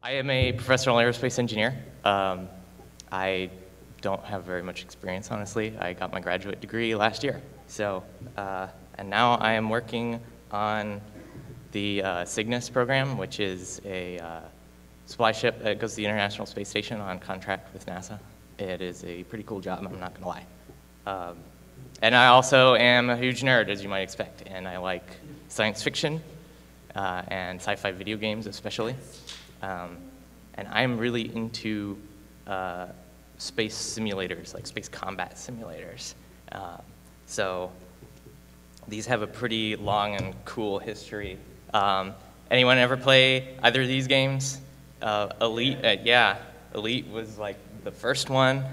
I am a professional aerospace engineer. Um, I don't have very much experience, honestly. I got my graduate degree last year. So, uh, and now I am working on the uh, Cygnus program, which is a uh, supply ship that goes to the International Space Station on contract with NASA. It is a pretty cool job, I'm not gonna lie. Um, and I also am a huge nerd, as you might expect, and I like science fiction uh, and sci-fi video games especially. Um, and I'm really into uh, space simulators, like space combat simulators. Um, so these have a pretty long and cool history. Um, anyone ever play either of these games? Uh, Elite, uh, yeah, Elite was like the first one.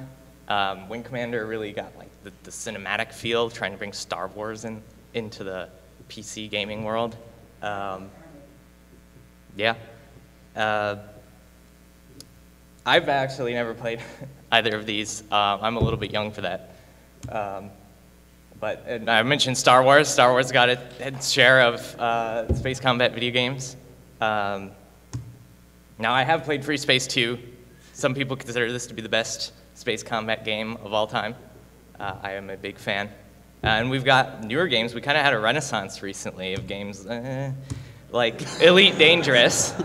Um, Wing Commander really got like the, the, cinematic feel, trying to bring Star Wars in, into the PC gaming world. Um, yeah. Uh, I've actually never played either of these. Uh, I'm a little bit young for that. Um, but I mentioned Star Wars. Star Wars got its share of uh, space combat video games. Um, now, I have played Free Space 2. Some people consider this to be the best space combat game of all time. Uh, I am a big fan. And we've got newer games. We kind of had a renaissance recently of games eh, like Elite Dangerous.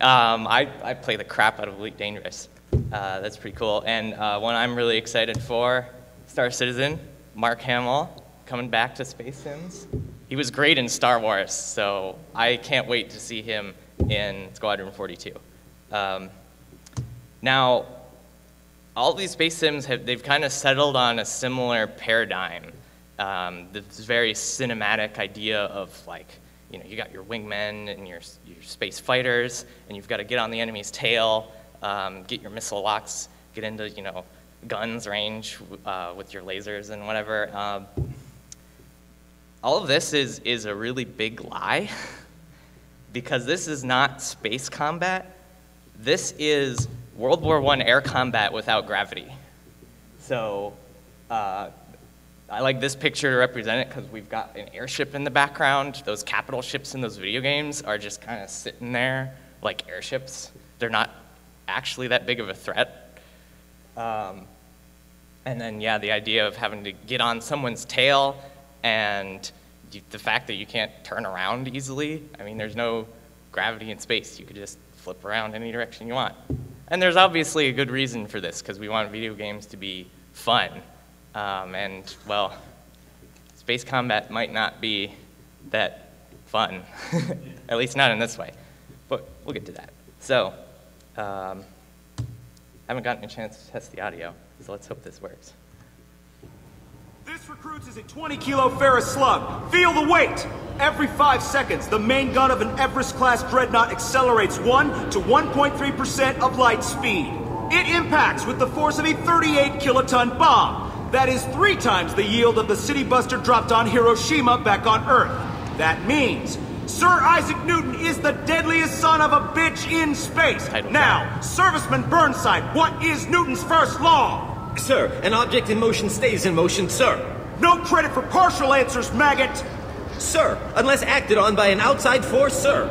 Um, I, I play the crap out of Elite Dangerous. Uh, that's pretty cool. And uh, one I'm really excited for, Star Citizen, Mark Hamill, coming back to Space Sims. He was great in Star Wars, so I can't wait to see him in Squadron 42. Um, now, all these space sims have they've kind of settled on a similar paradigm. Um, this very cinematic idea of like you know, you got your wingmen and your, your space fighters, and you've got to get on the enemy's tail, um, get your missile locks, get into, you know, guns range uh, with your lasers and whatever. Um, all of this is, is a really big lie because this is not space combat. This is World War I air combat without gravity. So uh, I like this picture to represent it because we've got an airship in the background. Those capital ships in those video games are just kind of sitting there like airships. They're not actually that big of a threat. Um, and then, yeah, the idea of having to get on someone's tail and the fact that you can't turn around easily. I mean, there's no gravity in space. You could just flip around any direction you want. And there's obviously a good reason for this because we want video games to be fun. Um, and, well, space combat might not be that fun, at least not in this way. But we'll get to that. So, um, I haven't gotten a chance to test the audio, so let's hope this works. This recruits is a 20 kilo ferrous slug. Feel the weight! Every five seconds, the main gun of an Everest-class dreadnought accelerates 1 to 1.3% of light speed. It impacts with the force of a 38 kiloton bomb. That is three times the yield of the city buster dropped on Hiroshima back on Earth. That means Sir Isaac Newton is the deadliest son of a bitch in space. Now, Serviceman Burnside, what is Newton's first law? Sir, an object in motion stays in motion, sir. No credit for partial answers, maggot! Sir, unless acted on by an outside force, sir.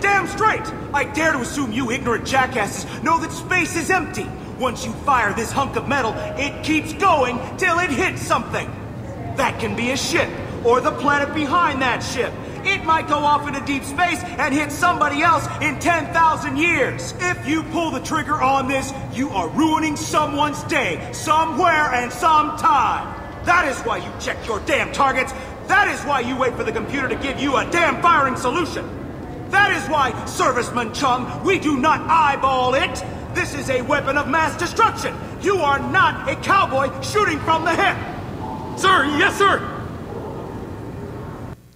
Damn straight! I dare to assume you ignorant jackasses know that space is empty. Once you fire this hunk of metal, it keeps going till it hits something. That can be a ship, or the planet behind that ship. It might go off into deep space and hit somebody else in 10,000 years. If you pull the trigger on this, you are ruining someone's day, somewhere and sometime. That is why you check your damn targets. That is why you wait for the computer to give you a damn firing solution. That is why, Serviceman Chung, we do not eyeball it. This is a weapon of mass destruction. You are not a cowboy shooting from the hip. Sir, yes, sir.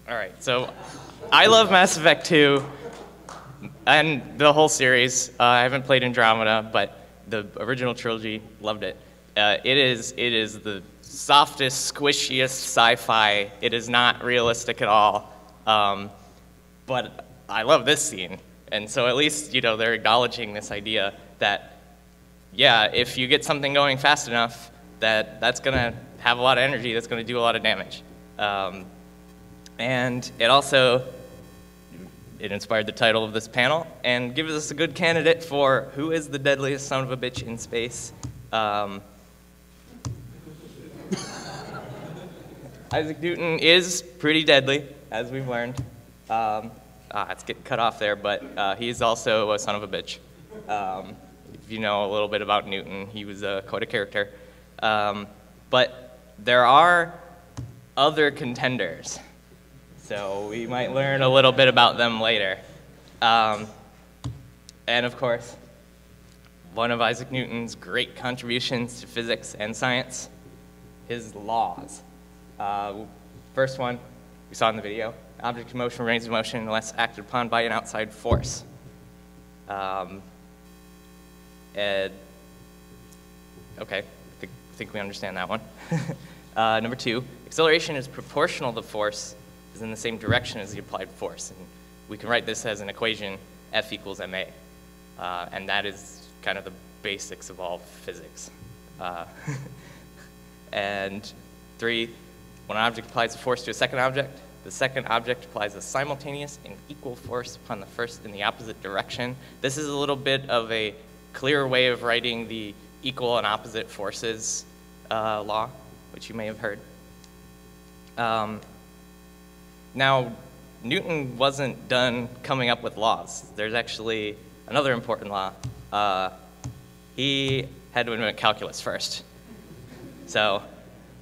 All right, so I love Mass Effect 2 and the whole series. Uh, I haven't played Andromeda, but the original trilogy, loved it. Uh, it is it is the softest, squishiest sci-fi. It is not realistic at all. Um, but I love this scene, and so at least you know they're acknowledging this idea that, yeah, if you get something going fast enough, that that's going to have a lot of energy, that's going to do a lot of damage. Um, and it also it inspired the title of this panel and gives us a good candidate for who is the deadliest son of a bitch in space. Um, Isaac Newton is pretty deadly, as we've learned. Um, ah, it's getting cut off there, but uh, he is also a son of a bitch. Um, you know a little bit about Newton, he was a quite a character. Um, but there are other contenders, so we might learn a little bit about them later. Um, and of course, one of Isaac Newton's great contributions to physics and science, his laws. Uh, first one, we saw in the video, object in motion remains in motion unless acted upon by an outside force. Um, and, okay, I think, think we understand that one. uh, number two, acceleration is proportional to force is in the same direction as the applied force. And we can write this as an equation, F equals ma. Uh, and that is kind of the basics of all physics. Uh, and three, when an object applies a force to a second object, the second object applies a simultaneous and equal force upon the first in the opposite direction. This is a little bit of a clearer way of writing the equal and opposite forces uh, law, which you may have heard. Um, now, Newton wasn't done coming up with laws. There's actually another important law. Uh, he had to invent calculus first. So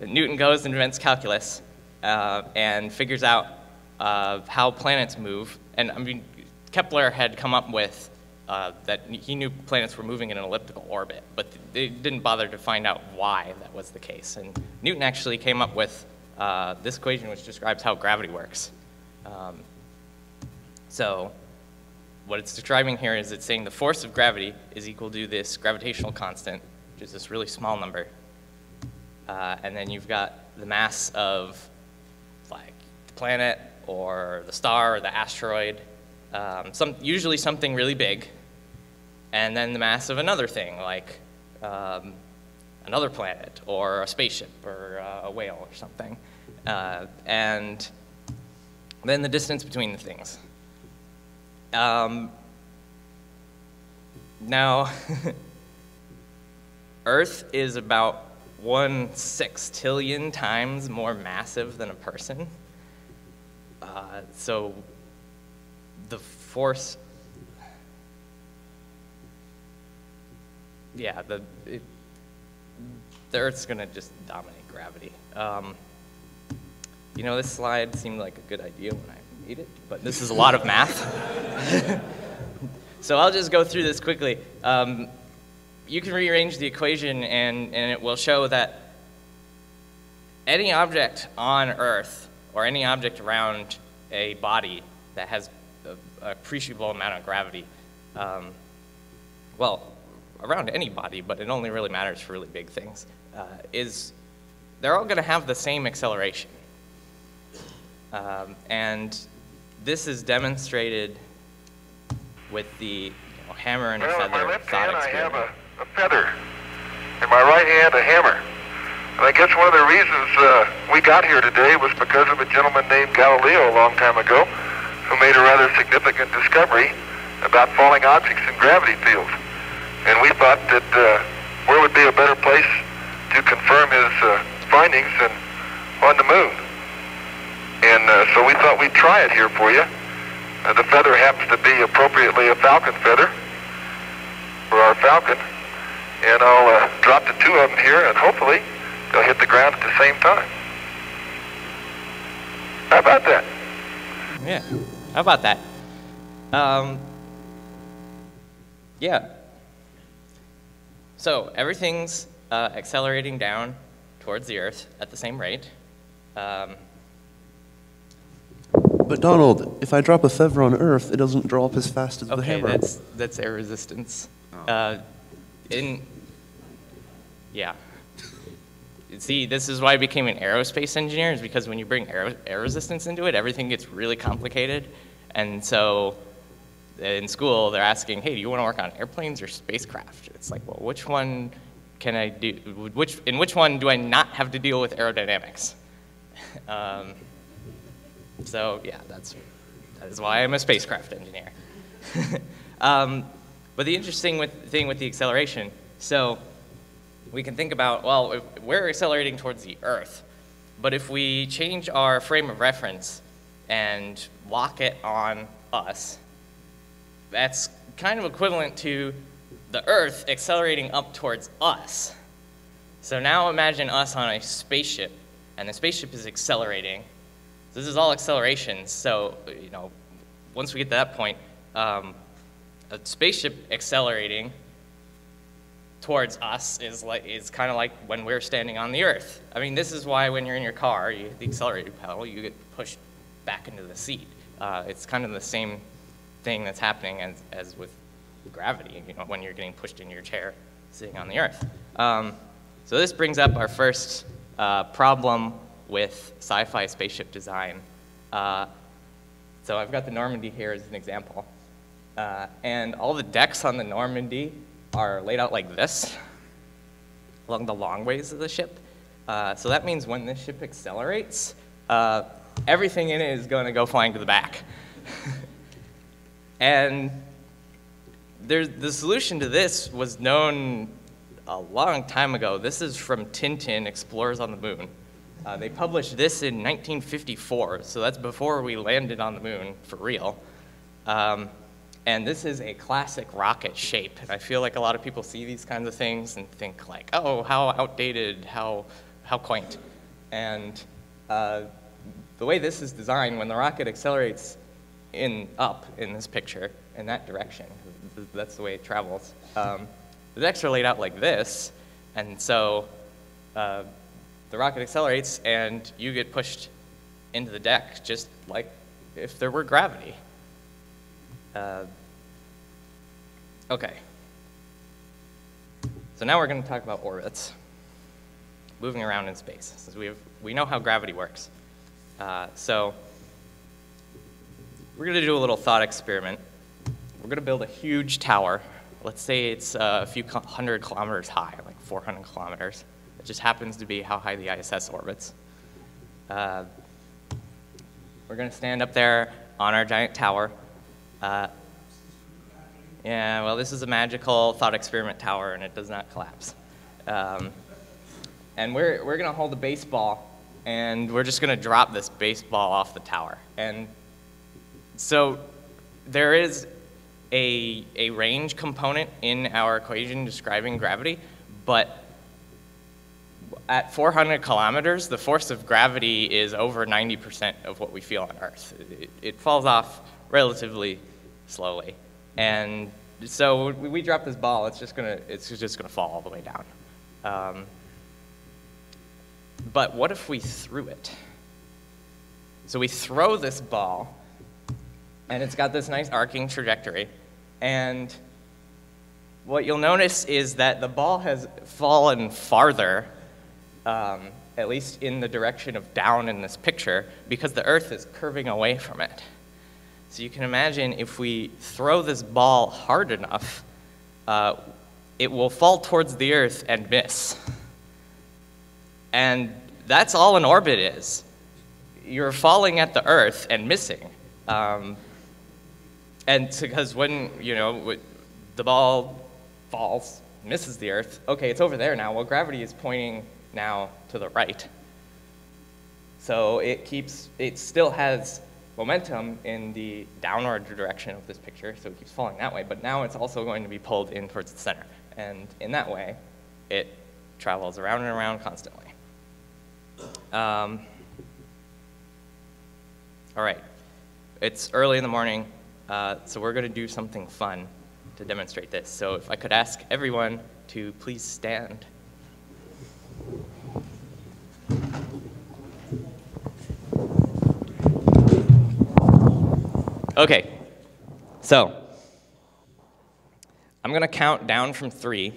Newton goes and invents calculus uh, and figures out uh, how planets move. And I mean, Kepler had come up with uh, that he knew planets were moving in an elliptical orbit, but they didn't bother to find out why that was the case. And Newton actually came up with uh, this equation which describes how gravity works. Um, so what it's describing here is it's saying the force of gravity is equal to this gravitational constant, which is this really small number. Uh, and then you've got the mass of like the planet or the star or the asteroid, um, some, usually something really big, and then the mass of another thing like um, another planet or a spaceship or uh, a whale or something. Uh, and then the distance between the things. Um, now, Earth is about one sextillion times more massive than a person. Uh, so the force, yeah, the, it, the Earth's gonna just dominate gravity. Um, you know, this slide seemed like a good idea when I made it, but this is a lot of math. so I'll just go through this quickly. Um, you can rearrange the equation and, and it will show that any object on Earth or any object around a body that has appreciable amount of gravity, um, well, around any body, but it only really matters for really big things, uh, is they're all going to have the same acceleration. Um, and this is demonstrated with the you know, hammer and well, feather in my left hand experiment. I have a, a feather. In my right hand, a hammer. And I guess one of the reasons uh, we got here today was because of a gentleman named Galileo a long time ago who made a rather significant discovery about falling objects in gravity fields. And we thought that uh, where would be a better place to confirm his uh, findings than on the moon. And uh, so we thought we'd try it here for you. Uh, the feather happens to be appropriately a falcon feather for our falcon. And I'll uh, drop the two of them here, and hopefully they'll hit the ground at the same time. How about that? Yeah, how about that? Um, yeah. So everything's uh, accelerating down towards the Earth at the same rate. Um, But Donald, if I drop a feather on Earth, it doesn't draw up as fast as the okay, hammer. that's that's air resistance. Uh, in yeah. See, this is why I became an aerospace engineer, is because when you bring air, air resistance into it, everything gets really complicated. And so in school, they're asking, hey, do you want to work on airplanes or spacecraft? It's like, well, which one can I do? Which, in which one do I not have to deal with aerodynamics? um, so yeah, that's, That is why I'm a spacecraft engineer. um, but the interesting with, thing with the acceleration, so we can think about, well, we're accelerating towards the Earth, but if we change our frame of reference and lock it on us, that's kind of equivalent to the Earth accelerating up towards us. So now imagine us on a spaceship, and the spaceship is accelerating. This is all acceleration, so, you know, once we get to that point, um, a spaceship accelerating towards us is like is kind of like when we're standing on the earth. I mean, this is why when you're in your car, you hit the accelerator pedal, you get pushed back into the seat. Uh, it's kind of the same thing that's happening as, as with gravity, you know, when you're getting pushed into your chair sitting on the earth. Um, so this brings up our first uh, problem with sci-fi spaceship design. Uh, so I've got the Normandy here as an example. Uh, and all the decks on the Normandy are laid out like this along the long ways of the ship. Uh, so that means when this ship accelerates, uh, everything in it is going to go flying to the back. and there's, the solution to this was known a long time ago. This is from Tintin, Explorers on the Moon. Uh, they published this in 1954, so that's before we landed on the moon for real. Um, and this is a classic rocket shape. And I feel like a lot of people see these kinds of things and think like, oh, how outdated, how, how quaint. And uh, the way this is designed, when the rocket accelerates in up in this picture, in that direction, that's the way it travels, um, the decks are laid out like this. And so uh, the rocket accelerates and you get pushed into the deck just like if there were gravity. Uh, okay. So now we're going to talk about orbits, moving around in space. So we, have, we know how gravity works. Uh, so we're going to do a little thought experiment. We're going to build a huge tower. Let's say it's uh, a few hundred kilometers high, like 400 kilometers. It just happens to be how high the ISS orbits. Uh, we're going to stand up there on our giant tower. Uh, yeah, well, this is a magical thought experiment tower, and it does not collapse. Um, and we're, we're going to hold a baseball, and we're just going to drop this baseball off the tower. And so there is a, a range component in our equation describing gravity, but at 400 kilometers, the force of gravity is over 90% of what we feel on Earth. It, it falls off relatively slowly. And so we, drop this ball, it's just gonna, it's just gonna fall all the way down. Um, but what if we threw it? So we throw this ball, and it's got this nice arcing trajectory, and what you'll notice is that the ball has fallen farther, um, at least in the direction of down in this picture, because the Earth is curving away from it. So you can imagine if we throw this ball hard enough, uh, it will fall towards the Earth and miss. And that's all an orbit is. You're falling at the Earth and missing. Um, and because when, you know, the ball falls, misses the Earth, okay, it's over there now. Well, gravity is pointing now to the right. So it keeps, it still has momentum in the downward direction of this picture, so it keeps falling that way, but now it's also going to be pulled in towards the center. And in that way, it travels around and around constantly. Um, all right, it's early in the morning, uh, so we're going to do something fun to demonstrate this. So if I could ask everyone to please stand. Okay, so I'm going to count down from three,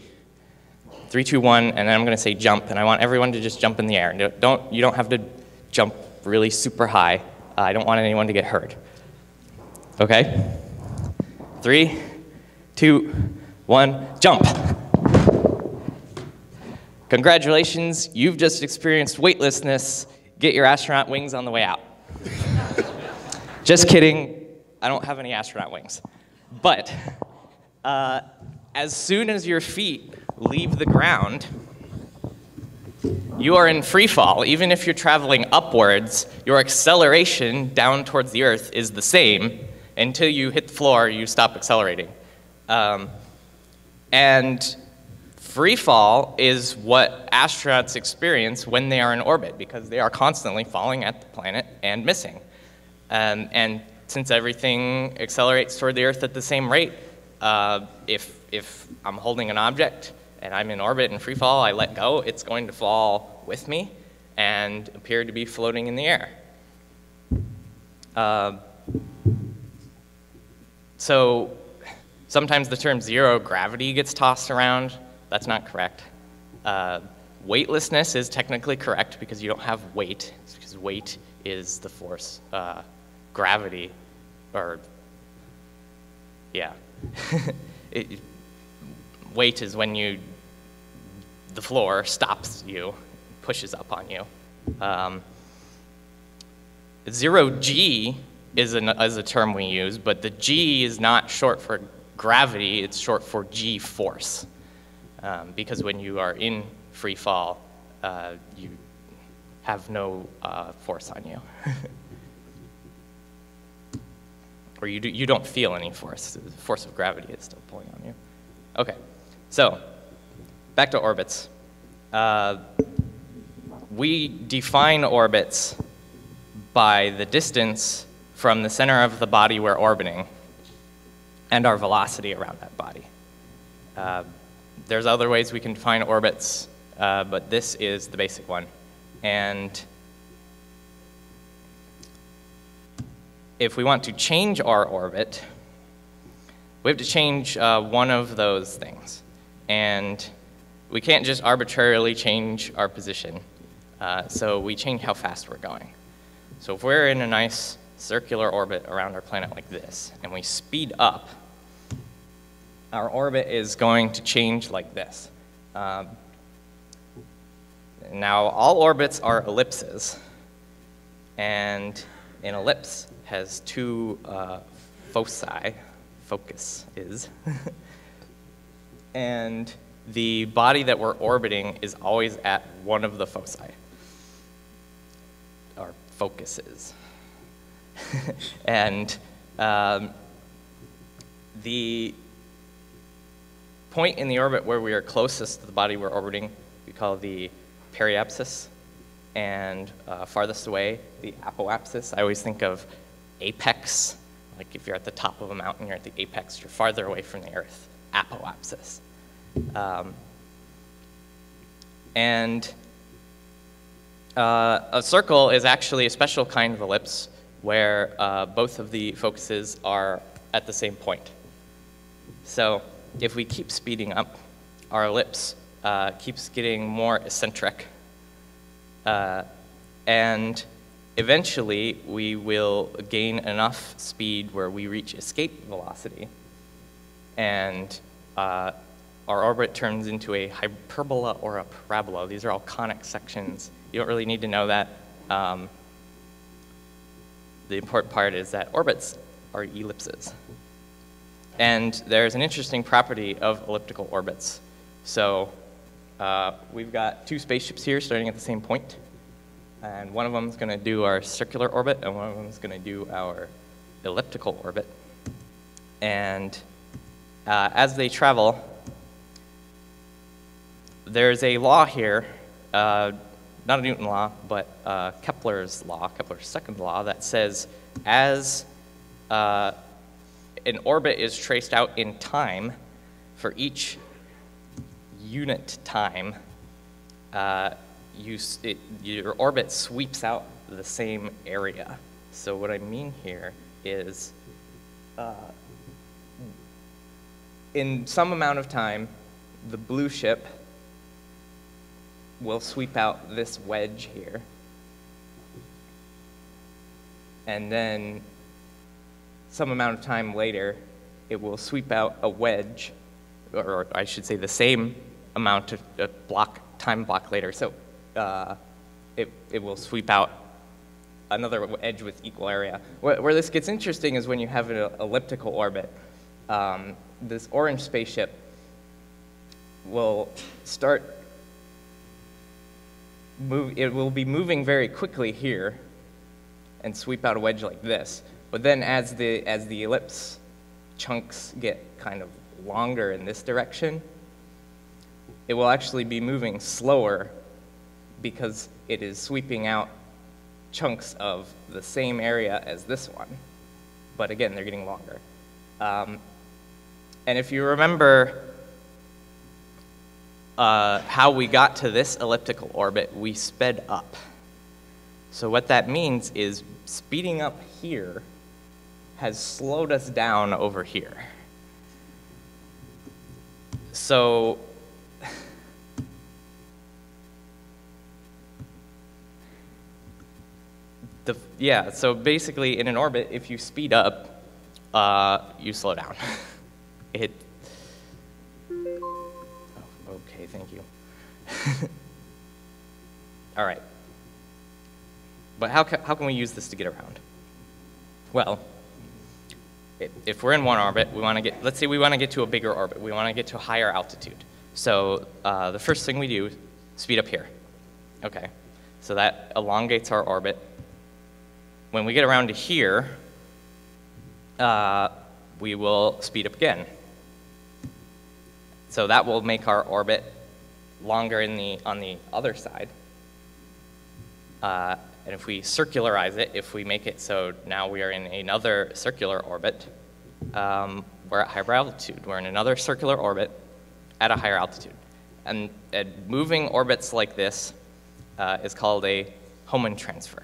three, two, one, and then I'm going to say jump, and I want everyone to just jump in the air. Don't, you don't have to jump really super high. Uh, I don't want anyone to get hurt. Okay? Three, two, one, jump. Congratulations, you've just experienced weightlessness. Get your astronaut wings on the way out. just kidding I don't have any astronaut wings. But uh, as soon as your feet leave the ground, you are in free fall. Even if you're traveling upwards, your acceleration down towards the earth is the same. Until you hit the floor, you stop accelerating. Um, and free fall is what astronauts experience when they are in orbit because they are constantly falling at the planet and missing. Um, and since everything accelerates toward the Earth at the same rate, uh, if, if I'm holding an object and I'm in orbit in free fall, I let go, it's going to fall with me and appear to be floating in the air. Uh, so sometimes the term zero gravity gets tossed around. That's not correct. Uh, weightlessness is technically correct because you don't have weight, because weight is the force. Gravity, or yeah, it, weight is when you the floor stops you, pushes up on you. Um, zero G is, an, is a term we use, but the G is not short for gravity, it's short for G force. Um, because when you are in free fall, uh, you have no uh, force on you. or you, do, you don't feel any force. The force of gravity is still pulling on you. Okay, so back to orbits. Uh, we define orbits by the distance from the center of the body we're orbiting and our velocity around that body. Uh, there's other ways we can define orbits, uh, but this is the basic one. And if we want to change our orbit, we have to change uh, one of those things. And we can't just arbitrarily change our position. Uh, so we change how fast we're going. So if we're in a nice circular orbit around our planet like this, and we speed up, our orbit is going to change like this. Um, now, all orbits are ellipses, and an ellipse has two uh, foci, focus is, and the body that we're orbiting is always at one of the foci, or focuses. and um, the point in the orbit where we are closest to the body we're orbiting, we call the periapsis, and uh, farthest away, the apoapsis. I always think of apex, like if you're at the top of a mountain, you're at the apex, you're farther away from the earth, apoapsis. Um, and uh, a circle is actually a special kind of ellipse where uh, both of the focuses are at the same point. So if we keep speeding up, our ellipse uh, keeps getting more eccentric. Uh, and eventually, we will gain enough speed where we reach escape velocity. And uh, our orbit turns into a hyperbola or a parabola. These are all conic sections. You don't really need to know that. Um, the important part is that orbits are ellipses. And there's an interesting property of elliptical orbits. So uh, we've got two spaceships here starting at the same point. And one of them is going to do our circular orbit, and one of them is going to do our elliptical orbit. And uh, as they travel, there's a law here, uh, not a Newton law, but uh, Kepler's law, Kepler's second law, that says as uh, an orbit is traced out in time for each unit time, uh, you, it, your orbit sweeps out the same area. So what I mean here is uh, in some amount of time, the blue ship will sweep out this wedge here. And then some amount of time later, it will sweep out a wedge, or I should say the same amount of block, time block later. So uh, it, it will sweep out another edge with equal area. Where, where this gets interesting is when you have an elliptical orbit. Um, this orange spaceship will start move, it will be moving very quickly here and sweep out a wedge like this. But then as the, as the ellipse chunks get kind of longer in this direction, it will actually be moving slower because it is sweeping out chunks of the same area as this one. But again, they're getting longer. Um, and if you remember uh, how we got to this elliptical orbit, we sped up. So what that means is speeding up here has slowed us down over here. So the, yeah, so basically in an orbit, if you speed up, uh, you slow down. it, oh, okay, thank you. All right. But how, ca how can we use this to get around? Well, if we're in one orbit, we want to get, let's say we want to get to a bigger orbit. We want to get to a higher altitude. So uh, the first thing we do, speed up here. Okay, so that elongates our orbit. When we get around to here, uh, we will speed up again. So that will make our orbit longer in the, on the other side. Uh, and if we circularize it, if we make it so now we are in another circular orbit, um, we're at higher altitude. We're in another circular orbit at a higher altitude. And, and moving orbits like this uh, is called a Hohmann transfer.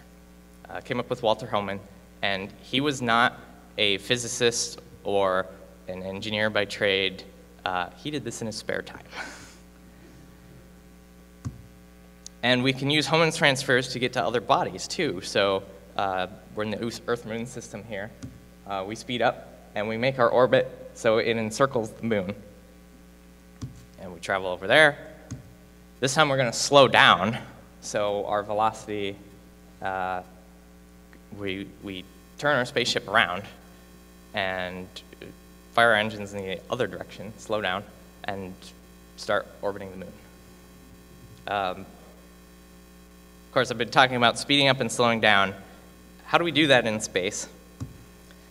Uh, came up with Walter Hohmann, and he was not a physicist or an engineer by trade. Uh, he did this in his spare time. And we can use Hohmann transfers to get to other bodies too. So uh, we're in the Earth-Moon system here. Uh, we speed up and we make our orbit so it encircles the moon. And we travel over there. This time we're going to slow down. So our velocity, uh, we, we turn our spaceship around and fire engines in the other direction, slow down, and start orbiting the moon. Um, of course, I've been talking about speeding up and slowing down. How do we do that in space?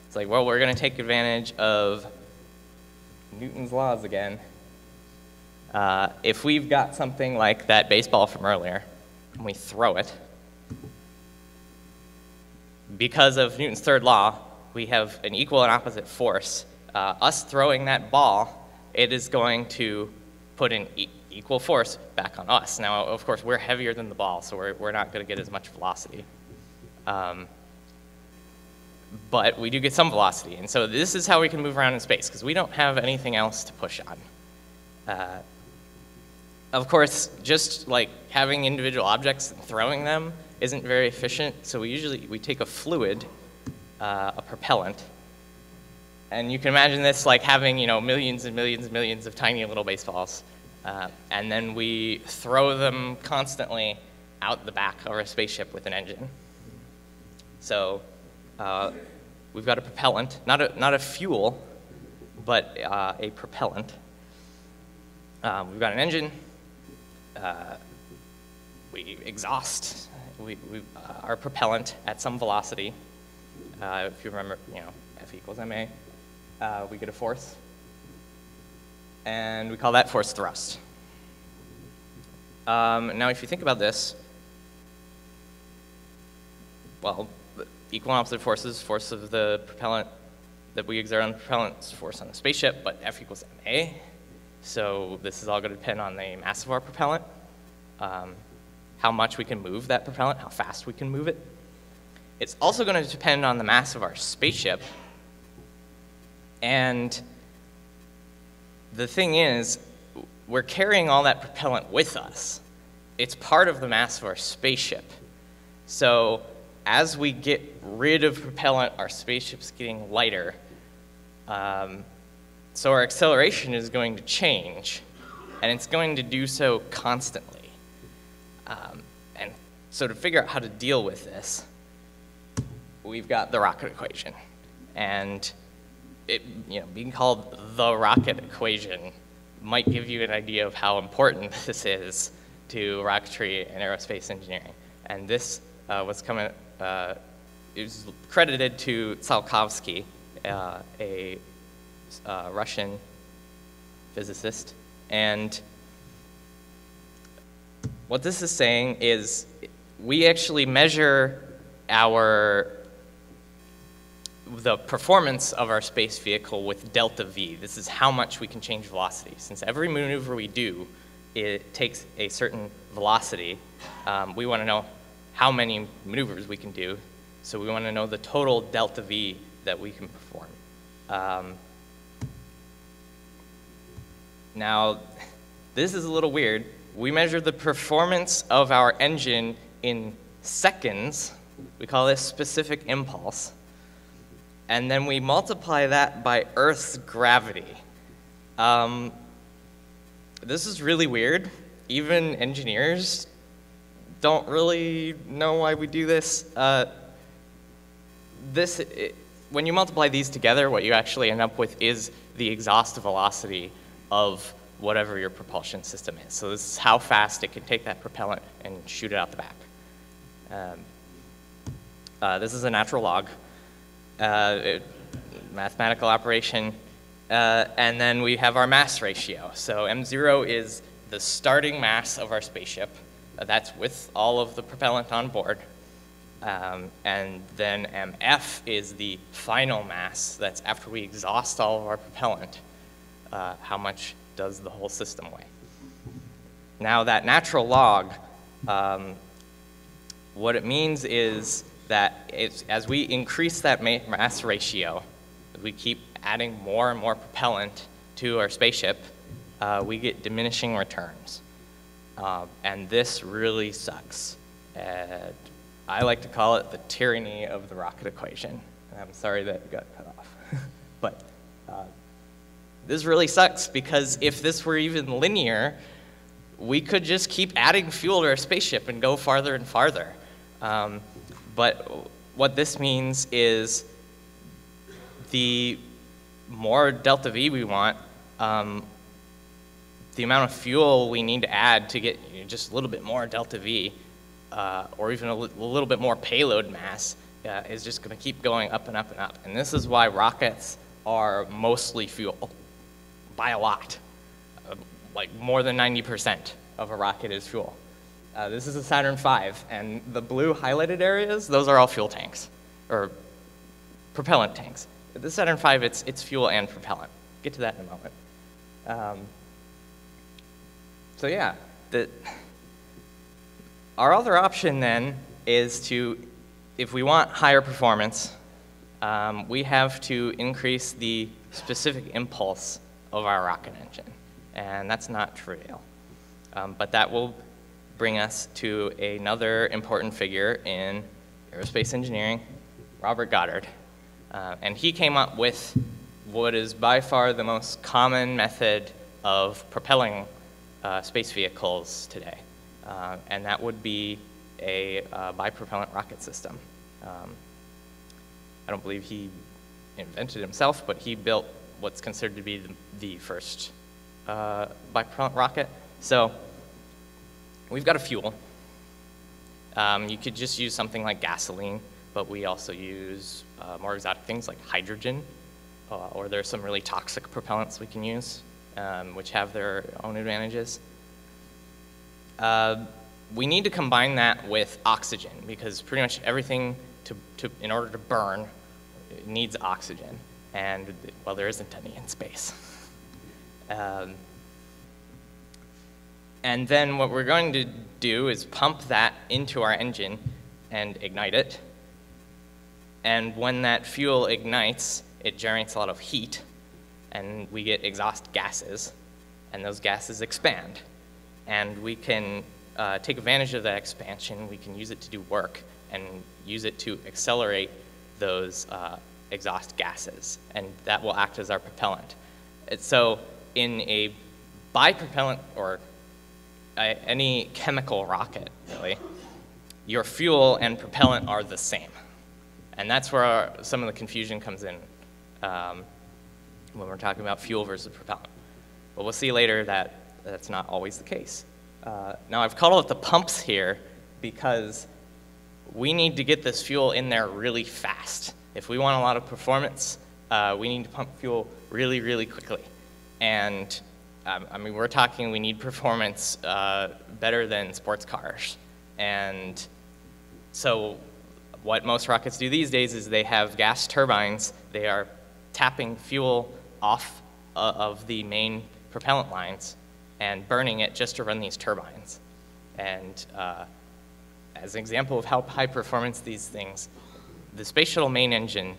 It's like, well, we're going to take advantage of Newton's laws again. Uh, if we've got something like that baseball from earlier, and we throw it, because of Newton's third law, we have an equal and opposite force. Uh, us throwing that ball, it is going to put an e equal force back on us. Now, of course, we're heavier than the ball, so we're, we're not going to get as much velocity. Um, but we do get some velocity. And so this is how we can move around in space, because we don't have anything else to push on. Uh, of course, just like having individual objects and throwing them isn't very efficient, so we usually we take a fluid, uh, a propellant, and you can imagine this like having you know millions and millions and millions of tiny little baseballs uh, and then we throw them constantly out the back of our spaceship with an engine. So uh, we've got a propellant, not a, not a fuel, but uh, a propellant. Um, we've got an engine. Uh, we exhaust we, we, uh, our propellant at some velocity. Uh, if you remember, you know, F equals ma. we get a force and we call that force thrust. Um, now, if you think about this, well, equal and opposite forces, force of the propellant that we exert on the propellant force on the spaceship, but F equals ma. So this is all going to depend on the mass of our propellant, um, how much we can move that propellant, how fast we can move it. It's also going to depend on the mass of our spaceship, and the thing is, we're carrying all that propellant with us. It's part of the mass of our spaceship. So as we get rid of propellant, our spaceship's getting lighter. Um, so our acceleration is going to change, and it's going to do so constantly. Um, and so to figure out how to deal with this, we've got the rocket equation. And it, you know, being called the rocket equation might give you an idea of how important this is to rocketry and aerospace engineering. And this uh, was coming, uh, it was credited to Tsiolkovsky, uh, a uh, Russian physicist. And what this is saying is we actually measure our the performance of our space vehicle with delta V. This is how much we can change velocity. Since every maneuver we do, it takes a certain velocity, um, we want to know how many maneuvers we can do. So we want to know the total delta V that we can perform. Um, now, this is a little weird. We measure the performance of our engine in seconds. We call this specific impulse. And then we multiply that by Earth's gravity. Um, this is really weird. Even engineers don't really know why we do this. Uh, this, it, when you multiply these together, what you actually end up with is the exhaust velocity of whatever your propulsion system is. So this is how fast it can take that propellant and shoot it out the back. Um, uh, this is a natural log, uh, it, mathematical operation, uh, and then we have our mass ratio. So M0 is the starting mass of our spaceship. Uh, that's with all of the propellant on board. Um, and then MF is the final mass. That's after we exhaust all of our propellant. Uh, how much does the whole system weigh? Now that natural log, um, what it means is that as we increase that mass ratio, we keep adding more and more propellant to our spaceship, uh, we get diminishing returns. Uh, and this really sucks. And I like to call it the tyranny of the rocket equation. And I'm sorry that got cut off. but uh, this really sucks because if this were even linear, we could just keep adding fuel to our spaceship and go farther and farther. Um, but what this means is the more delta V we want, um, the amount of fuel we need to add to get you know, just a little bit more delta V, uh, or even a, li a, little bit more payload mass, uh, is just going to keep going up and up and up. And this is why rockets are mostly fuel, by a lot. Uh, like more than 90% of a rocket is fuel. Uh, this is a Saturn V, and the blue highlighted areas, those are all fuel tanks, or propellant tanks. The Saturn V, it's, it's fuel and propellant. Get to that in a moment. Um, so yeah, the, our other option then is to, if we want higher performance, um, we have to increase the specific impulse of our rocket engine. And that's not trivial. Um, but that will bring us to another important figure in aerospace engineering, Robert Goddard. Uh, and he came up with what is by far the most common method of propelling uh, space vehicles today. Uh, and that would be a uh, bipropellant rocket system. Um, I don't believe he invented himself, but he built what's considered to be the, the first uh, bipropellant rocket. So We've got a fuel. Um, you could just use something like gasoline, but we also use uh, more exotic things like hydrogen, uh, or there's some really toxic propellants we can use, um, which have their own advantages. Uh, we need to combine that with oxygen because pretty much everything to, to, in order to burn needs oxygen, and well, there isn't any in space. Um, and then what we're going to do is pump that into our engine and ignite it. And when that fuel ignites, it generates a lot of heat, and we get exhaust gases, and those gases expand. And we can uh, take advantage of that expansion, we can use it to do work, and use it to accelerate those uh, exhaust gases, and that will act as our propellant. So in a bipropellant or any chemical rocket, really, your fuel and propellant are the same. and that's where our, some of the confusion comes in um, when we're talking about fuel versus propellant. But we'll see later that that's not always the case. Uh, now, I've called it the pumps here because we need to get this fuel in there really fast. If we want a lot of performance, uh, we need to pump fuel really, really quickly. And um, I mean, we're talking we need performance uh, better than sports cars. And so what most rockets do these days is they have gas turbines. They are tapping fuel off uh, of the main propellant lines and burning it just to run these turbines. And uh, as an example of how high performance these things, the Space Shuttle main engine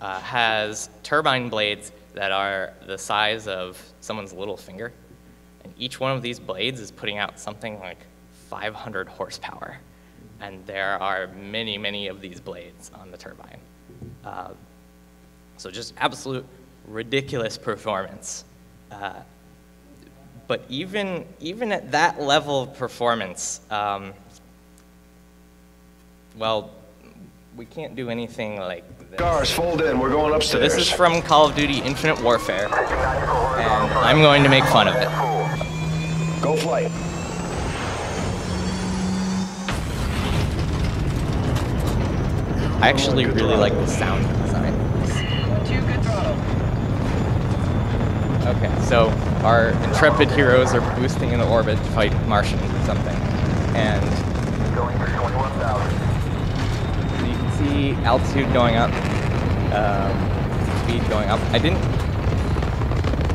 uh, has turbine blades that are the size of someone's little finger. And each one of these blades is putting out something like 500 horsepower. And there are many, many of these blades on the turbine. Uh, so just absolute ridiculous performance. Uh, but even, even at that level of performance, um, well, we can't do anything like this. Cars, fold in. We're going So this is from Call of Duty Infinite Warfare, and I'm going to make fun of it. Go flight. I actually really like the sound design. Okay, so our intrepid heroes are boosting in the orbit to fight Martians or something, and so you can see altitude going up, um, speed going up. I didn't,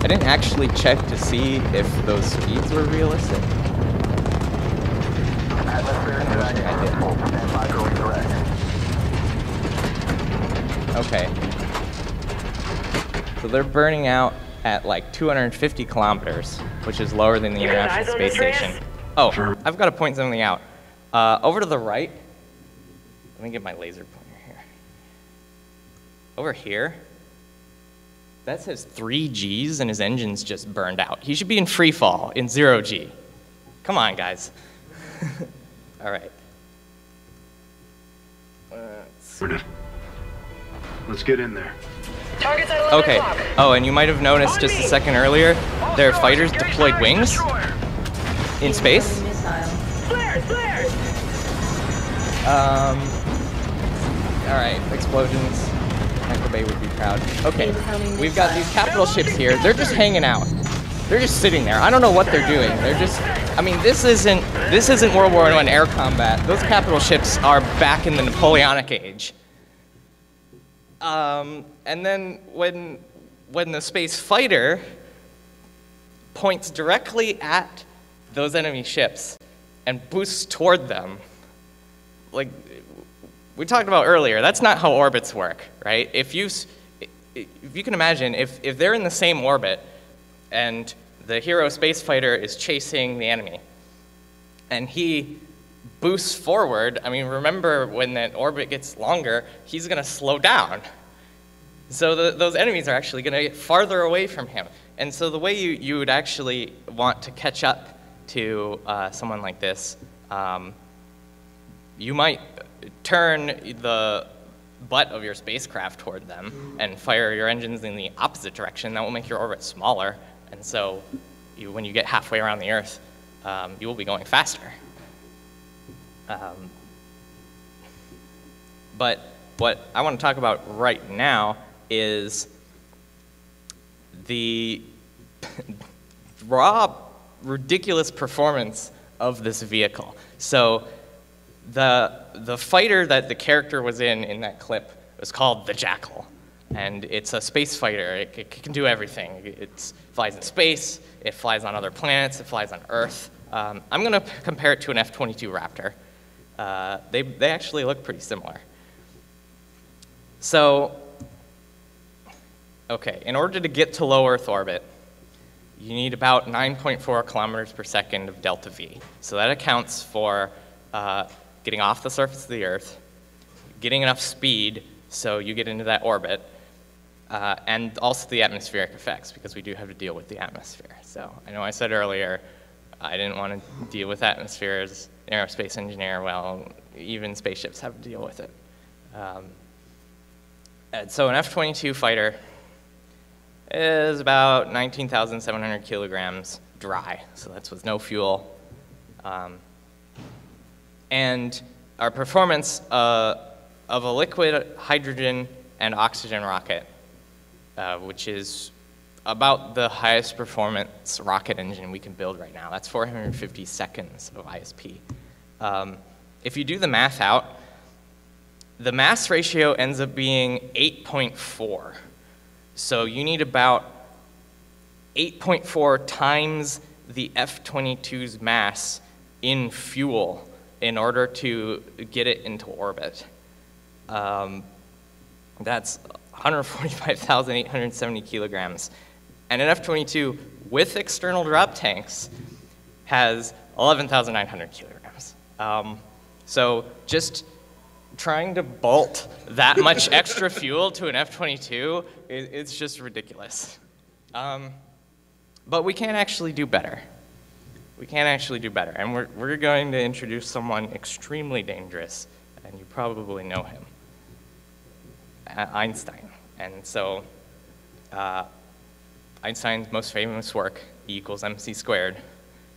I didn't actually check to see if those speeds were realistic. I'm wishing I did. Okay. So they're burning out at like 250 kilometers, which is lower than the International Space Station. Oh, I've got to point something out. Uh, over to the right, let me get my laser pointer here. Over here, that says 3 Gs and his engine's just burned out. He should be in free fall in 0 G. Come on, guys. All right. Let's get in there. Target's at 11 Okay. o'clock. Oh, and you might have noticed just a second earlier, their fighters deployed wings in space. Flares, flares! Um, all right, explosions. Michael Bay would be proud. Okay, we've got these capital ships here. They're just hanging out. They're just sitting there. I don't know what they're doing. They're just. I mean, this isn't this isn't World War I air combat. Those capital ships are back in the Napoleonic age. Um, and then when when the space fighter points directly at those enemy ships and boosts toward them, like we talked about earlier, that's not how orbits work, right? If you, if you can imagine, if, if they're in the same orbit and the hero space fighter is chasing the enemy and he boosts forward, I mean, remember when that orbit gets longer, he's going to slow down. So the, those enemies are actually going to get farther away from him. And so the way you, you would actually want to catch up to uh, someone like this, um, you might turn the butt of your spacecraft toward them and fire your engines in the opposite direction. That will make your orbit smaller. And so you, when you get halfway around the Earth, um, you will be going faster. Um, but what I want to talk about right now is the raw, ridiculous performance of this vehicle. So the, the fighter that the character was in in that clip was called the Jackal. And it's a space fighter. It, it can do everything. It flies in space, it flies on other planets, it flies on Earth. Um, I'm going to compare it to an F 22 Raptor. Uh, they, they actually look pretty similar. So, okay, in order to get to low Earth orbit, you need about 9.4 kilometers per second of delta V. So that accounts for uh, getting off the surface of the Earth, getting enough speed so you get into that orbit, uh, and also the atmospheric effects, because we do have to deal with the atmosphere. So I know I said earlier I didn't want to deal with atmosphere as an aerospace engineer. Well, even spaceships have to deal with it. Um, and so an F-22 fighter is about 19,700 kilograms dry, so that's with no fuel. Um, and our performance uh, of a liquid hydrogen and oxygen rocket, uh, which is about the highest performance rocket engine we can build right now. That's 450 seconds of ISP. Um, if you do the math out, the mass ratio ends up being 8.4. So you need about 8.4 times the F-22's mass in fuel in order to get it into orbit. Um, that's 145,870 kilograms. And an F-22 with external drop tanks has 11,900 kilograms. Um, so just trying to bolt that much extra fuel to an F-22, it, it's just ridiculous. Um, but we can actually do better. We can actually do better. And we're, we're going to introduce someone extremely dangerous, and you probably know him, Einstein. And so uh, Einstein's most famous work, E equals mc squared,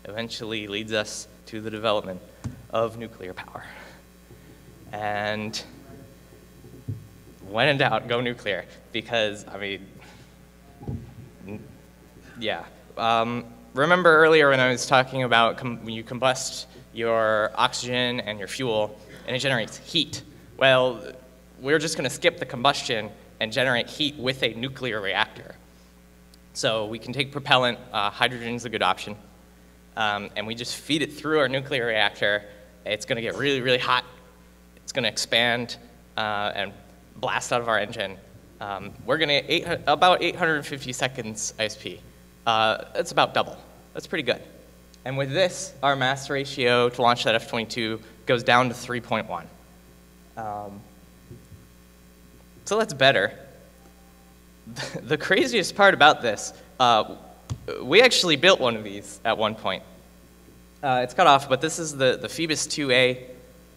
eventually leads us to the development of nuclear power. And when in doubt, go nuclear. Because, I mean, yeah. Um, remember earlier when I was talking about when you combust your oxygen and your fuel and it generates heat? Well, we're just going to skip the combustion and generate heat with a nuclear reactor. So we can take propellant, uh, hydrogen is a good option, um, and we just feed it through our nuclear reactor. It's going to get really, really hot. It's going to expand uh, and blast out of our engine. Um, we're going to get about 850 seconds ISP. Uh, that's about double. That's pretty good. And with this, our mass ratio to launch that F-22 goes down to 3.1. Um, so that's better. the craziest part about this, uh, we actually built one of these at one point. Uh, it's cut off, but this is the, the Phoebus 2A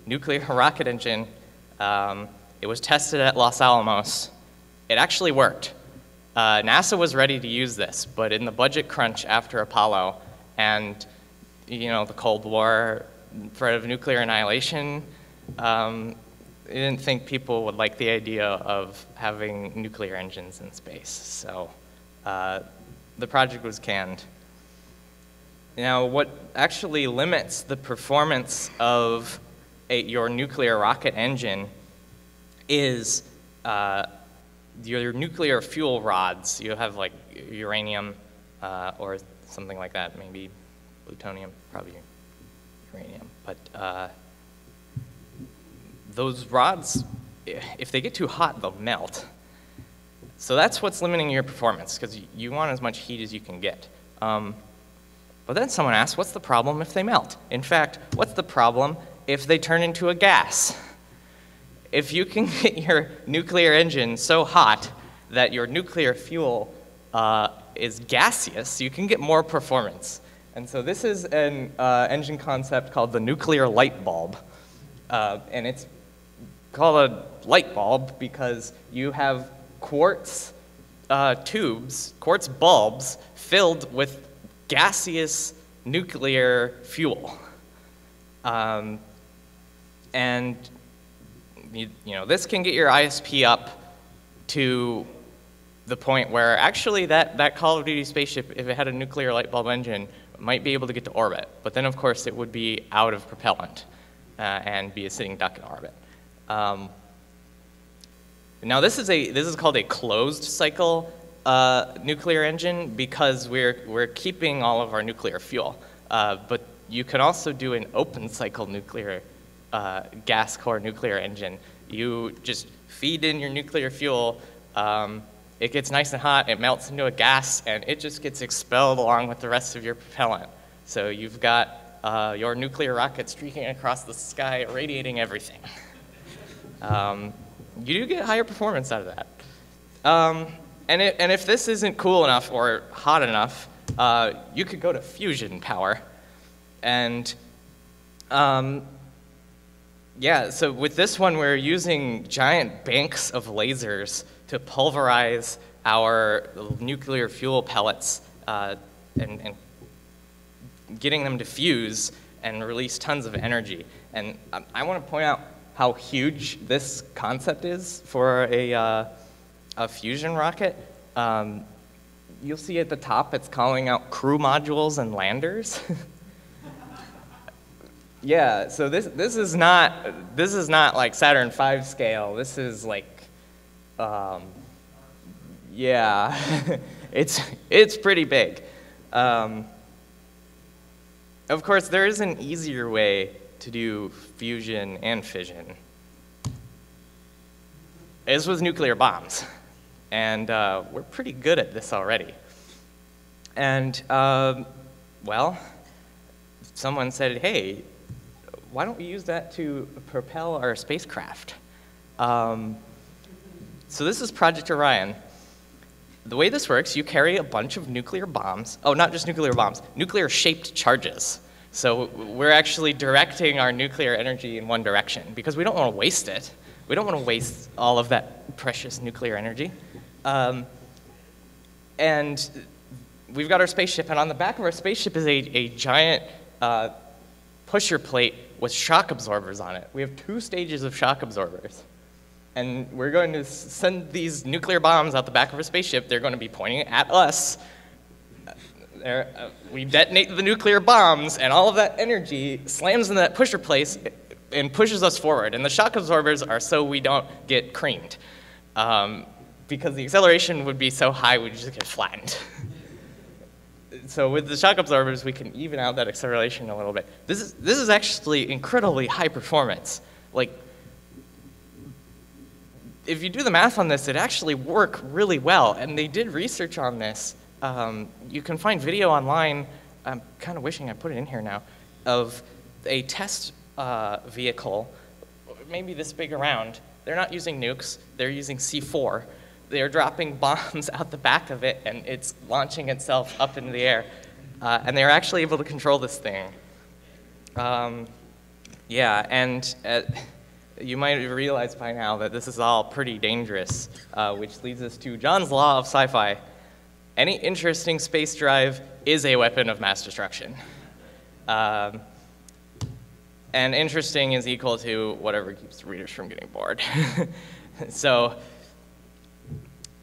nuclear rocket engine. Um, it was tested at Los Alamos. It actually worked. Uh, NASA was ready to use this, but in the budget crunch after Apollo and you know the Cold War, threat of nuclear annihilation, um, I didn't think people would like the idea of having nuclear engines in space. So uh, the project was canned. Now, what actually limits the performance of a, your nuclear rocket engine is uh, your nuclear fuel rods. You have like uranium uh, or something like that, maybe plutonium, probably uranium. But uh, those rods, if they get too hot, they'll melt. So that's what's limiting your performance, because you want as much heat as you can get. Um, but then someone asks, what's the problem if they melt? In fact, what's the problem if they turn into a gas? If you can get your nuclear engine so hot that your nuclear fuel uh, is gaseous, you can get more performance. And so this is an uh, engine concept called the nuclear light bulb. Uh, and it's called a light bulb because you have quartz uh, tubes, quartz bulbs filled with gaseous nuclear fuel. Um, and you, you know, this can get your ISP up to the point where actually that, that Call of Duty spaceship, if it had a nuclear light bulb engine, might be able to get to orbit. But then, of course, it would be out of propellant uh, and be a sitting duck in orbit. Um, now this is a this is called a closed cycle uh, nuclear engine because we're we're keeping all of our nuclear fuel. Uh, but you can also do an open cycle nuclear uh, gas core nuclear engine. You just feed in your nuclear fuel. Um, it gets nice and hot. It melts into a gas, and it just gets expelled along with the rest of your propellant. So you've got uh, your nuclear rocket streaking across the sky, radiating everything. Um, you do get higher performance out of that. Um, and, it, and if this isn't cool enough or hot enough, uh, you could go to fusion power. And um, Yeah, so with this one, we're using giant banks of lasers to pulverize our nuclear fuel pellets uh, and, and getting them to fuse and release tons of energy. And um, I want to point out how huge this concept is for a, uh, a fusion rocket. Um, you'll see at the top it's calling out crew modules and landers. yeah, so this, this is not this is not like Saturn V scale. This is like um, yeah, it's it's pretty big. Um, of course, there is an easier way to do fusion and fission. As was nuclear bombs. And uh, we're pretty good at this already. And, um, well, someone said, hey, why don't we use that to propel our spacecraft? Um, so this is Project Orion. The way this works, you carry a bunch of nuclear bombs. Oh, not just nuclear bombs, nuclear shaped charges. So we're actually directing our nuclear energy in one direction because we don't want to waste it. We don't want to waste all of that precious nuclear energy. Um, and we've got our spaceship, and on the back of our spaceship is a, a giant uh, pusher plate with shock absorbers on it. We have two stages of shock absorbers. And we're going to send these nuclear bombs out the back of a spaceship. They're going to be pointing at us uh, we detonate the nuclear bombs, and all of that energy slams into that pusher place and pushes us forward. And the shock absorbers are so we don't get creamed. Um, because the acceleration would be so high, we'd just get flattened. so with the shock absorbers, we can even out that acceleration a little bit. This is, this is actually incredibly high performance. Like, if you do the math on this, it actually work really well. And they did research on this um, you can find video online, I'm kind of wishing I put it in here now, of a test uh, vehicle, maybe this big around. They're not using nukes, they're using C4. They're dropping bombs out the back of it and it's launching itself up into the air. Uh, and they're actually able to control this thing. Um, yeah, and uh, you might realize by now that this is all pretty dangerous, uh, which leads us to Jon's law of sci-fi any interesting space drive is a weapon of mass destruction. Um, and interesting is equal to whatever keeps readers from getting bored. so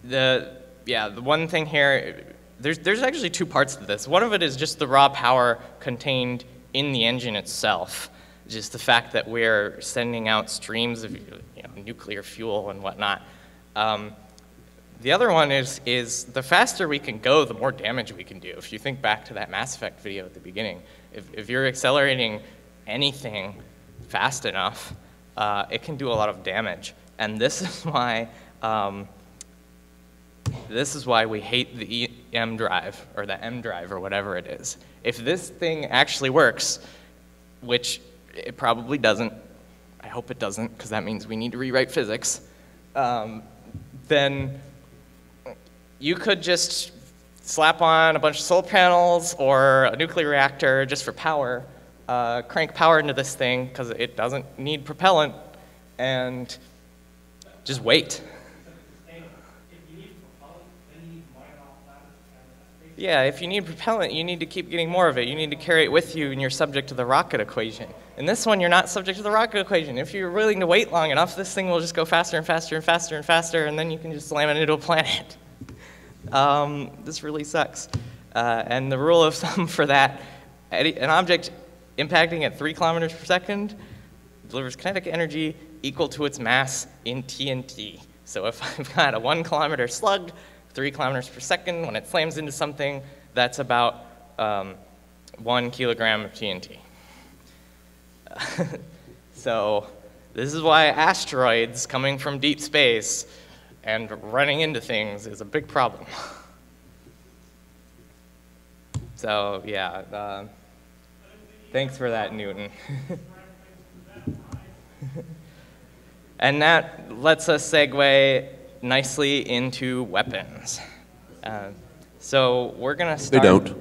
the yeah, the one thing here, there's there's actually two parts to this. One of it is just the raw power contained in the engine itself, just the fact that we're sending out streams of you know, nuclear fuel and whatnot. Um, the other one is, is the faster we can go, the more damage we can do. If you think back to that Mass Effect video at the beginning, if, if you're accelerating anything fast enough, uh, it can do a lot of damage. And this is why, um, this is why we hate the EM drive, or the M drive, or whatever it is. If this thing actually works, which it probably doesn't, I hope it doesn't, because that means we need to rewrite physics, um, then you could just slap on a bunch of solar panels or a nuclear reactor just for power, uh, crank power into this thing because it doesn't need propellant, and just wait. Yeah, if you need propellant, you need to keep getting more of it. You need to carry it with you, and you're subject to the rocket equation. In this one, you're not subject to the rocket equation. If you're willing to wait long enough, this thing will just go faster and faster and faster and faster, and then you can just slam it into a planet. Um, this really sucks. Uh, and the rule of thumb for that, an object impacting at three kilometers per second delivers kinetic energy equal to its mass in TNT. So if I've got a one kilometer slug, three kilometers per second, when it slams into something, that's about um, one kilogram of TNT. so this is why asteroids coming from deep space and running into things is a big problem. so, yeah, uh, thanks for that, Newton. and that lets us segue nicely into weapons. Uh, so we're going to start. They don't.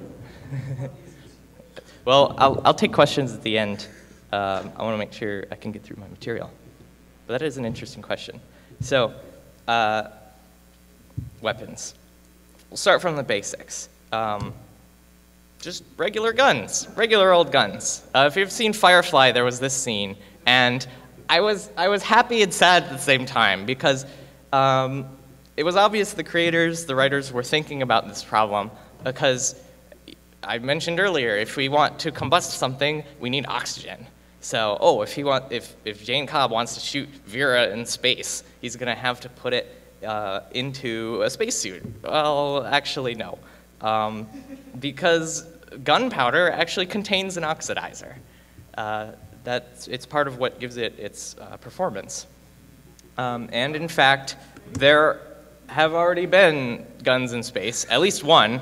well, I'll, I'll take questions at the end. Um, I want to make sure I can get through my material. But that is an interesting question. So, uh, weapons. We'll start from the basics. Um, just regular guns, regular old guns. Uh, if you've seen Firefly, there was this scene, and I was, I was happy and sad at the same time because um, it was obvious the creators, the writers were thinking about this problem because I mentioned earlier, if we want to combust something, we need oxygen. So, oh, if, he want, if, if Jayne Cobb wants to shoot Vera in space, he's going to have to put it uh, into a spacesuit. Well, actually, no. Um, because gunpowder actually contains an oxidizer. Uh, that's, it's part of what gives it its uh, performance. Um, and in fact, there have already been guns in space, at least one,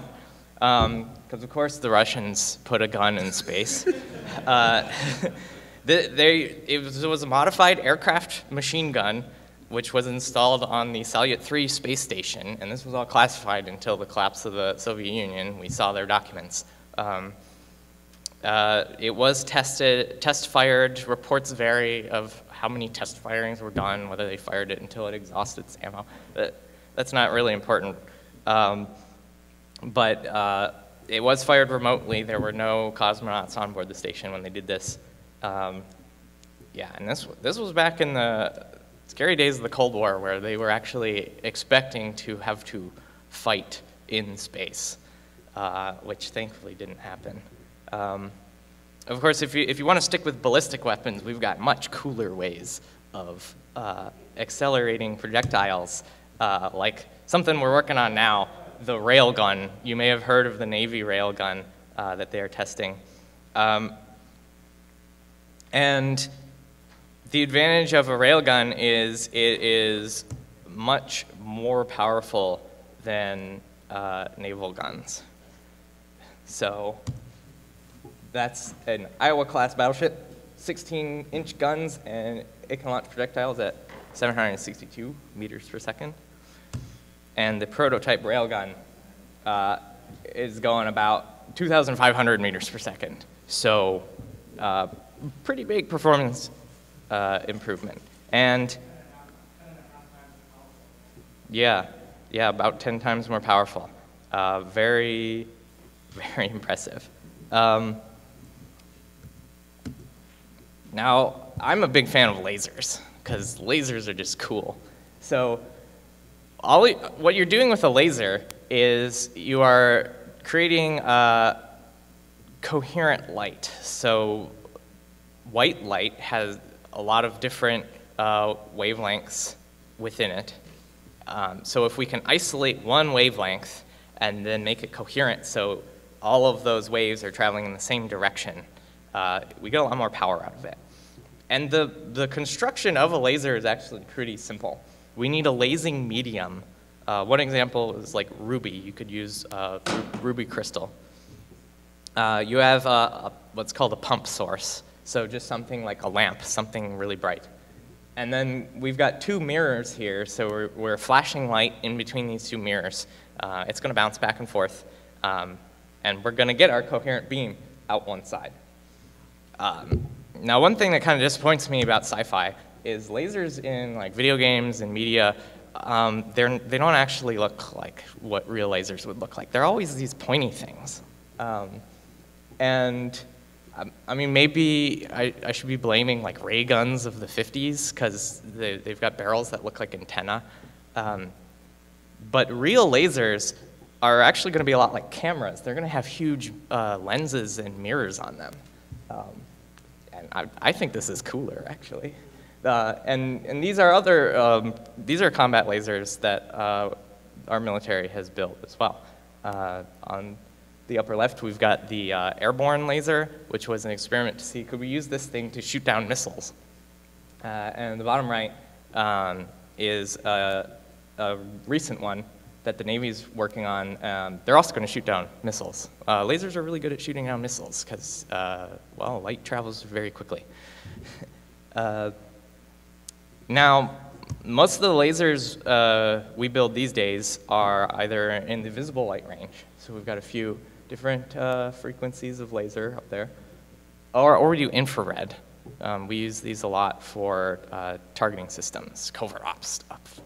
because um, of course the Russians put a gun in space. uh, the, they, it, was, it was a modified aircraft machine gun which was installed on the Salyut 3 space station, and this was all classified until the collapse of the Soviet Union. We saw their documents. Um, uh, it was tested, test fired. Reports vary of how many test firings were done, whether they fired it until it exhausted its ammo. But that's not really important. Um, but uh, it was fired remotely. There were no cosmonauts on board the station when they did this. Um, yeah, and this, this was back in the scary days of the Cold War where they were actually expecting to have to fight in space, uh, which thankfully didn't happen. Um, of course, if you, if you want to stick with ballistic weapons, we've got much cooler ways of uh, accelerating projectiles, uh, like something we're working on now, the railgun. You may have heard of the Navy railgun uh, that they are testing. Um, and the advantage of a railgun is it is much more powerful than uh, naval guns. So that's an Iowa class battleship, 16 inch guns, and it can launch projectiles at 762 meters per second. And the prototype railgun uh, is going about 2,500 meters per second. So, uh, pretty big performance uh, improvement. And yeah, yeah, about 10 times more powerful. Uh, very, very impressive. Um, now, I'm a big fan of lasers because lasers are just cool. So, all what you're doing with a laser is you are creating a coherent light. So, white light has a lot of different uh, wavelengths within it. Um, so, if we can isolate one wavelength and then make it coherent so all of those waves are traveling in the same direction, uh, we get a lot more power out of it. And the, the construction of a laser is actually pretty simple. We need a lasing medium. Uh, one example is like ruby. You could use uh, ruby crystal. Uh, you have a, a, what's called a pump source. So just something like a lamp, something really bright. And then we've got two mirrors here, so we're, we're flashing light in between these two mirrors. Uh, it's going to bounce back and forth, um, and we're going to get our coherent beam out one side. Um, now, one thing that kind of disappoints me about sci-fi is lasers in like video games and media. Um, they're, they don't actually look like what real lasers would look like. They're always these pointy things. Um, and um, I mean, maybe I, I, should be blaming like ray guns of the 50s because they, have got barrels that look like antenna. Um, but real lasers are actually going to be a lot like cameras. They're going to have huge uh, lenses and mirrors on them. Um, and I, I, think this is cooler, actually. Uh, and, and these are other, um, these are combat lasers that uh, our military has built as well. Uh, on the upper left, we've got the uh, airborne laser, which was an experiment to see could we use this thing to shoot down missiles. Uh, and the bottom right um, is a, a, recent one that the Navy's working on. Um, they're also going to shoot down missiles. Uh, lasers are really good at shooting down missiles because, uh, well, light travels very quickly. Uh, now, most of the lasers uh, we build these days are either in the visible light range. So we've got a few different uh, frequencies of laser up there. Or, or we do infrared. Um, we use these a lot for uh, targeting systems, covert ops stuff.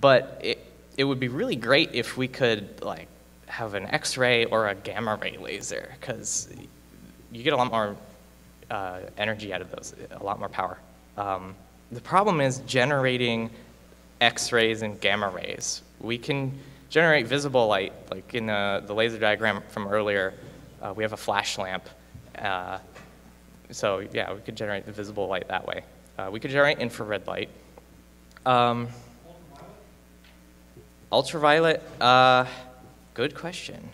But it, it would be really great if we could like have an X-ray or a gamma ray laser because you get a lot more uh, energy out of those, a lot more power. Um, the problem is generating X-rays and gamma rays. We can generate visible light, like in the, the laser diagram from earlier, uh, we have a flash lamp. Uh, so yeah, we could generate the visible light that way. Uh, we could generate infrared light. Um, ultraviolet, uh, good question.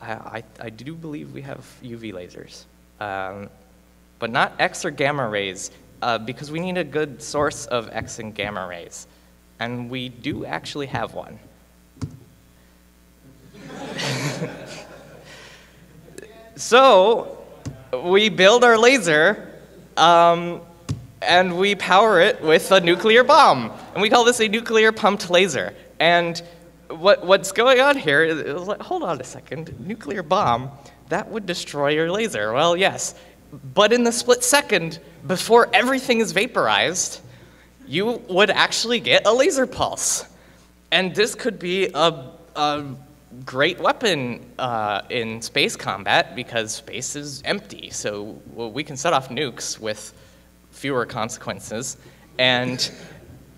I, I, I, do believe we have UV lasers, um, but not X or gamma rays, uh, because we need a good source of X and gamma rays. And we do actually have one. so, we build our laser, um, and we power it with a nuclear bomb. And we call this a nuclear pumped laser. And what, what's going on here is, like, hold on a second, nuclear bomb, that would destroy your laser. Well, yes, but in the split second before everything is vaporized, you would actually get a laser pulse. And this could be a, a great weapon uh, in space combat because space is empty. So we can set off nukes with fewer consequences. And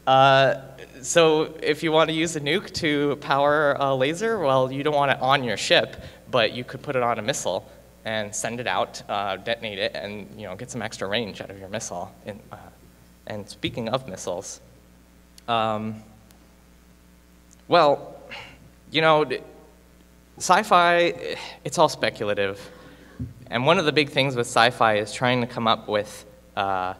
uh, so if you want to use a nuke to power a laser, well, you don't want it on your ship, but you could put it on a missile and send it out, uh, detonate it, and you know get some extra range out of your missile. In, uh, and speaking of missiles, um, well, you know, sci-fi, it's all speculative. And one of the big things with sci-fi is trying to come up with uh,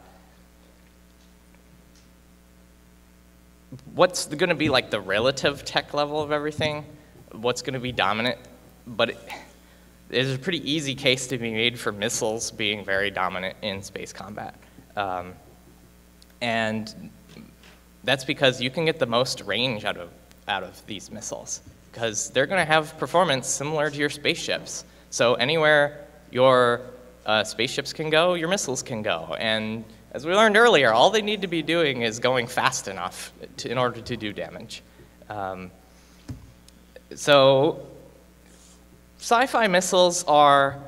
what's going to be like the relative tech level of everything, what's going to be dominant, but it, there's a pretty easy case to be made for missiles being very dominant in space combat. Um, and that's because you can get the most range out of, out of these missiles because they're going to have performance similar to your spaceships. So anywhere your uh, spaceships can go, your missiles can go. And as we learned earlier, all they need to be doing is going fast enough to, in order to do damage. Um, so sci-fi missiles are,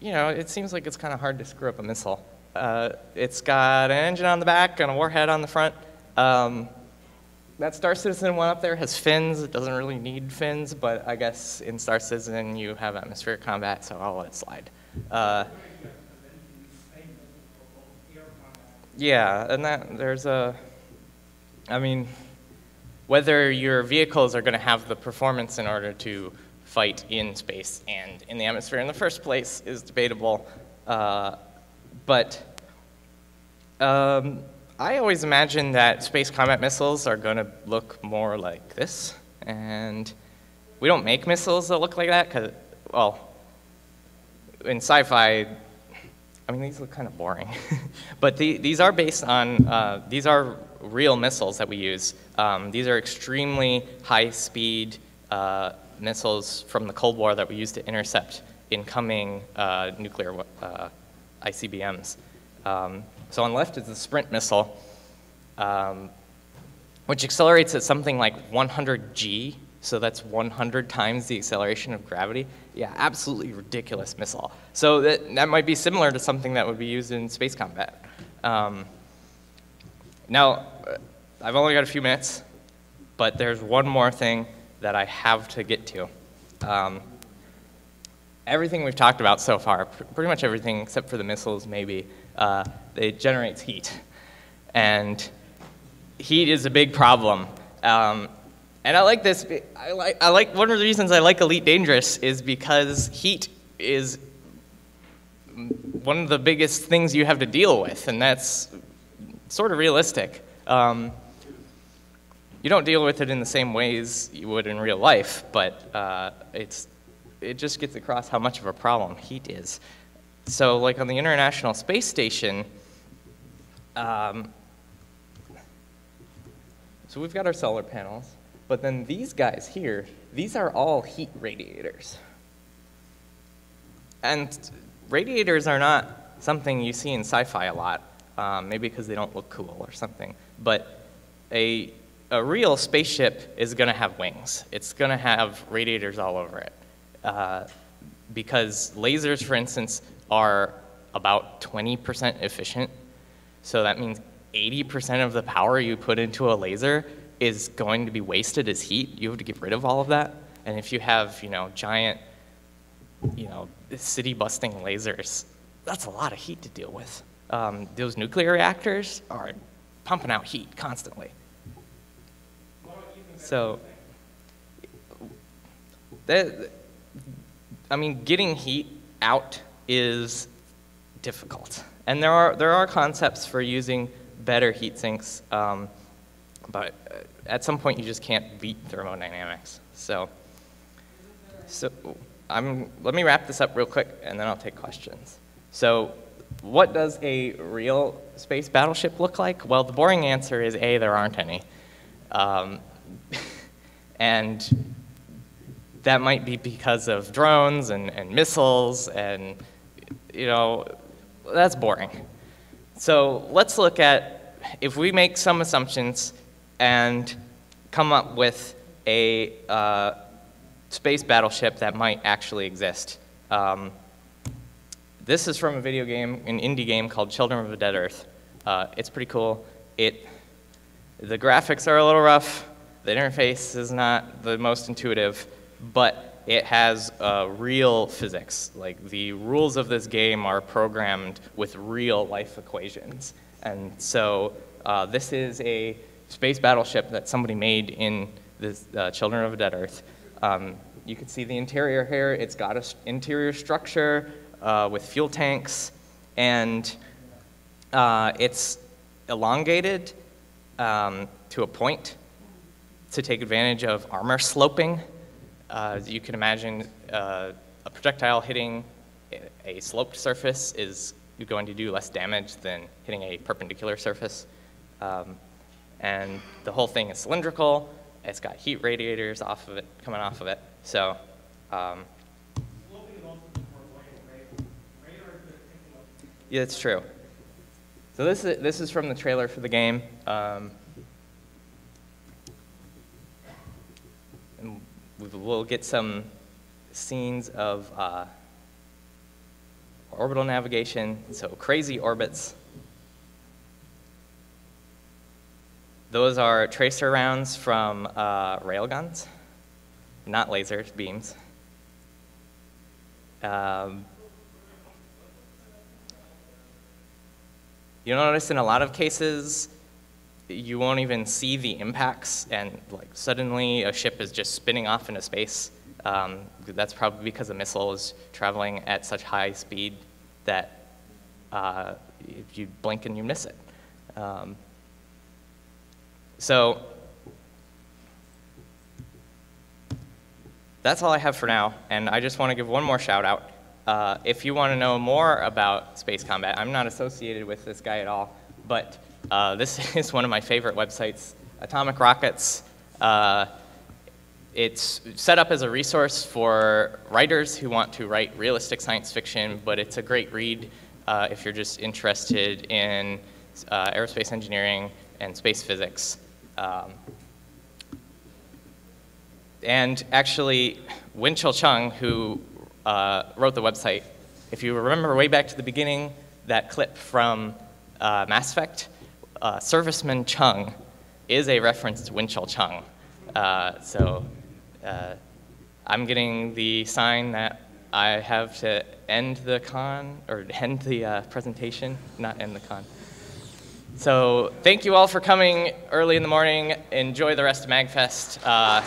you know, it seems like it's kind of hard to screw up a missile. Uh, it's got an engine on the back and a warhead on the front. Um, that Star Citizen one up there has fins. It doesn't really need fins, but I guess in Star Citizen you have atmospheric combat, so I'll let it slide. Uh, Yeah, and that there's a, I mean, whether your vehicles are going to have the performance in order to fight in space and in the atmosphere in the first place is debatable. Uh, but um, I always imagine that space combat missiles are going to look more like this. And we don't make missiles that look like that because, well, in sci-fi, I mean, these look kind of boring. but the, these are based on, uh, these are real missiles that we use. Um, these are extremely high-speed uh, missiles from the Cold War that we use to intercept incoming uh, nuclear uh, ICBMs. Um, so on the left is the Sprint missile, um, which accelerates at something like 100 G, so that's 100 times the acceleration of gravity. Yeah, absolutely ridiculous missile. So that, that might be similar to something that would be used in space combat. Um, now, uh, I've only got a few minutes, but there's one more thing that I have to get to. Um, everything we've talked about so far, pr pretty much everything except for the missiles maybe, uh, it generates heat. And heat is a big problem. Um, and I like this. I like, I like one of the reasons I like Elite Dangerous is because heat is one of the biggest things you have to deal with, and that's sort of realistic. Um, you don't deal with it in the same ways you would in real life, but uh, it's, it just gets across how much of a problem heat is. So, like on the International Space Station, um, so we've got our solar panels. But then these guys here, these are all heat radiators. And radiators are not something you see in sci-fi a lot, um, maybe because they don't look cool or something. But a, a real spaceship is going to have wings. It's going to have radiators all over it. Uh, because lasers, for instance, are about 20% efficient. So that means 80% of the power you put into a laser is going to be wasted as heat. You have to get rid of all of that. And if you have, you know, giant, you know, city-busting lasers, that's a lot of heat to deal with. Um, those nuclear reactors are pumping out heat constantly. So, that, I mean, getting heat out is difficult. And there are, there are concepts for using better heat sinks, um, but uh, at some point you just can't beat thermodynamics. So, so I'm, let me wrap this up real quick and then I'll take questions. So what does a real space battleship look like? Well, the boring answer is A, there aren't any. Um, and that might be because of drones and, and missiles and, you know, that's boring. So let's look at, if we make some assumptions and come up with a uh, space battleship that might actually exist. Um, this is from a video game, an indie game called Children of the Dead Earth. Uh, it's pretty cool. It, the graphics are a little rough. The interface is not the most intuitive, but it has uh, real physics. Like the rules of this game are programmed with real life equations. And so uh, this is a space battleship that somebody made in the uh, Children of the Dead Earth. Um, you can see the interior here. It's got an interior structure uh, with fuel tanks, and uh, it's elongated um, to a point to take advantage of armor sloping. Uh, you can imagine uh, a projectile hitting a sloped surface is going to do less damage than hitting a perpendicular surface. Um, and the whole thing is cylindrical. It's got heat radiators off of it, coming off of it. So, um, yeah, it's true. So this is, this is from the trailer for the game. Um, and we'll get some scenes of uh, orbital navigation, so crazy orbits. Those are tracer rounds from uh, railguns, not lasers, beams. Um, you'll notice in a lot of cases, you won't even see the impacts, and like suddenly a ship is just spinning off into space. Um, that's probably because a missile is traveling at such high speed that uh, if you blink and you miss it. Um, so that's all I have for now, and I just want to give one more shout out. Uh, if you want to know more about space combat, I'm not associated with this guy at all, but uh, this is one of my favorite websites, Atomic Rockets. Uh, it's set up as a resource for writers who want to write realistic science fiction, but it's a great read uh, if you're just interested in uh, aerospace engineering and space physics. Um, and actually, Winchell Chung, who uh, wrote the website, if you remember way back to the beginning, that clip from uh, Mass Effect, uh, Serviceman Chung is a reference to Winchell Chung. Uh, so uh, I'm getting the sign that I have to end the con, or end the uh, presentation, not end the con. So thank you all for coming early in the morning. Enjoy the rest of MagFest. Uh,